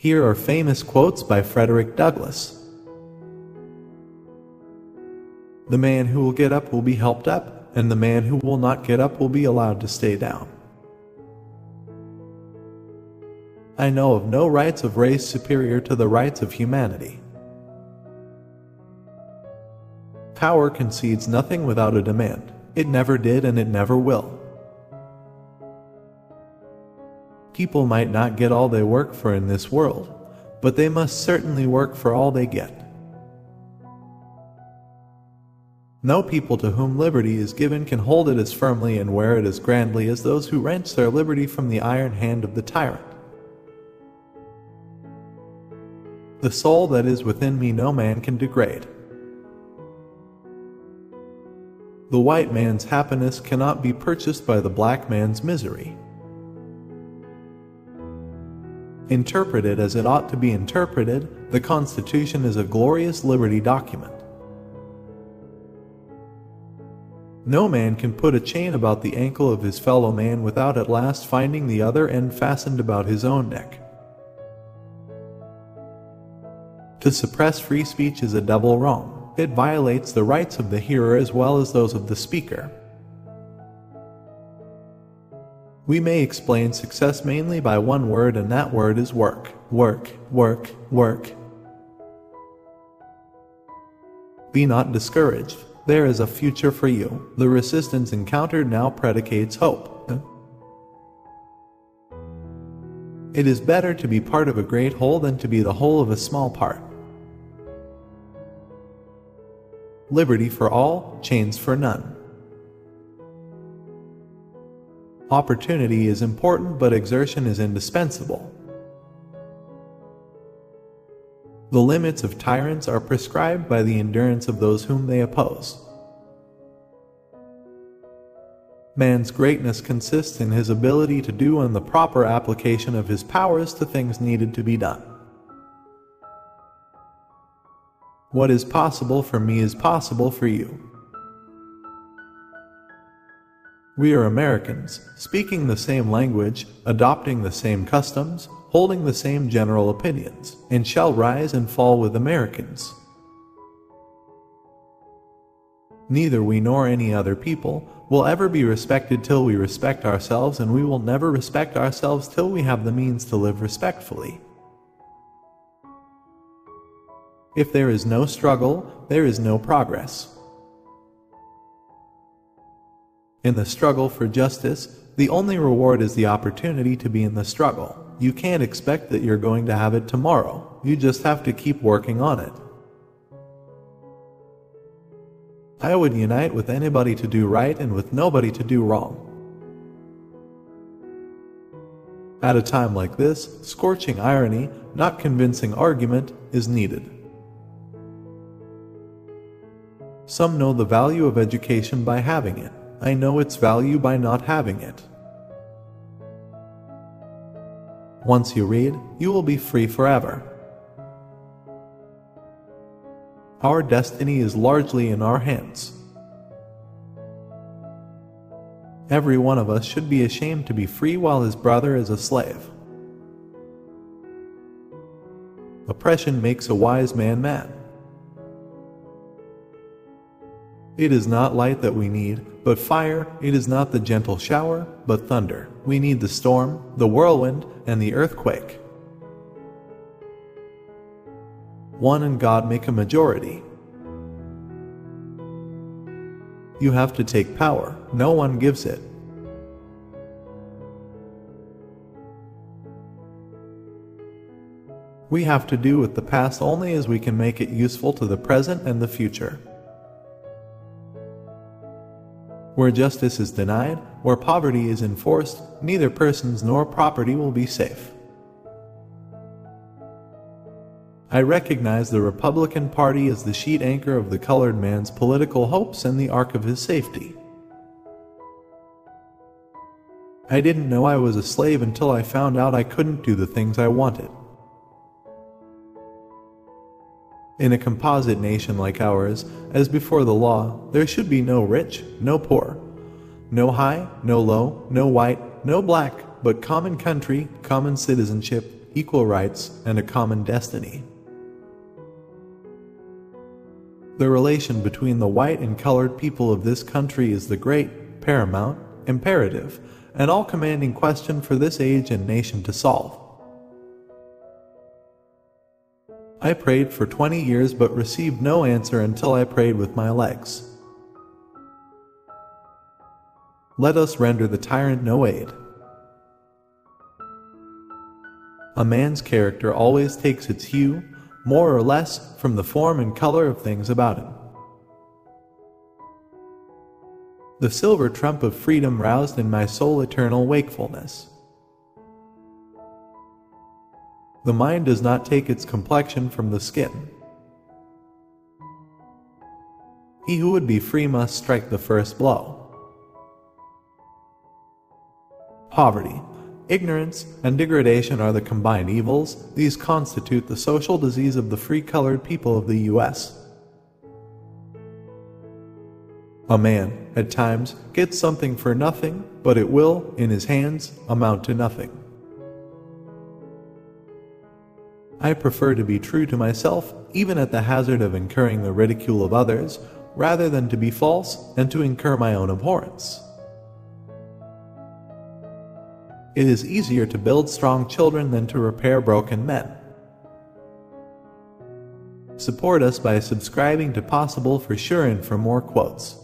Here are famous quotes by Frederick Douglass. The man who will get up will be helped up, and the man who will not get up will be allowed to stay down. I know of no rights of race superior to the rights of humanity. Power concedes nothing without a demand. It never did and it never will. People might not get all they work for in this world, but they must certainly work for all they get. No people to whom liberty is given can hold it as firmly and wear it as grandly as those who wrench their liberty from the iron hand of the tyrant. The soul that is within me no man can degrade. The white man's happiness cannot be purchased by the black man's misery. Interpreted as it ought to be interpreted, the Constitution is a glorious liberty document. No man can put a chain about the ankle of his fellow man without at last finding the other end fastened about his own neck. To suppress free speech is a double wrong. It violates the rights of the hearer as well as those of the speaker. We may explain success mainly by one word, and that word is work. Work, work, work. Be not discouraged. There is a future for you. The resistance encountered now predicates hope. It is better to be part of a great whole than to be the whole of a small part. liberty for all, chains for none. Opportunity is important, but exertion is indispensable. The limits of tyrants are prescribed by the endurance of those whom they oppose. Man's greatness consists in his ability to do and the proper application of his powers to things needed to be done. What is possible for me is possible for you. We are Americans, speaking the same language, adopting the same customs, holding the same general opinions, and shall rise and fall with Americans. Neither we nor any other people will ever be respected till we respect ourselves, and we will never respect ourselves till we have the means to live respectfully. If there is no struggle, there is no progress. In the struggle for justice, the only reward is the opportunity to be in the struggle. You can't expect that you're going to have it tomorrow. You just have to keep working on it. I would unite with anybody to do right and with nobody to do wrong. At a time like this, scorching irony, not convincing argument, is needed. Some know the value of education by having it. I know its value by not having it. Once you read, you will be free forever. Our destiny is largely in our hands. Every one of us should be ashamed to be free while his brother is a slave. Oppression makes a wise man mad. It is not light that we need, but fire. It is not the gentle shower, but thunder. We need the storm, the whirlwind, and the earthquake. One and God make a majority. You have to take power, no one gives it. We have to do with the past only as we can make it useful to the present and the future. Where justice is denied, where poverty is enforced, neither persons nor property will be safe. I recognize the Republican Party as the sheet anchor of the colored man's political hopes and the ark of his safety. I didn't know I was a slave until I found out I couldn't do the things I wanted. In a composite nation like ours, as before the law, there should be no rich, no poor, no high, no low, no white, no black, but common country, common citizenship, equal rights, and a common destiny. The relation between the white and colored people of this country is the great, paramount, imperative, and all commanding question for this age and nation to solve. I prayed for 20 years but received no answer until I prayed with my legs. Let us render the tyrant no aid. A man's character always takes its hue, more or less, from the form and color of things about him. The silver trump of freedom roused in my soul eternal wakefulness. The mind does not take its complexion from the skin. He who would be free must strike the first blow. Poverty, ignorance, and degradation are the combined evils, these constitute the social disease of the free colored people of the U.S. A man, at times, gets something for nothing, but it will, in his hands, amount to nothing. I prefer to be true to myself, even at the hazard of incurring the ridicule of others, rather than to be false and to incur my own abhorrence. It is easier to build strong children than to repair broken men. Support us by subscribing to Possible for Sure and for more quotes.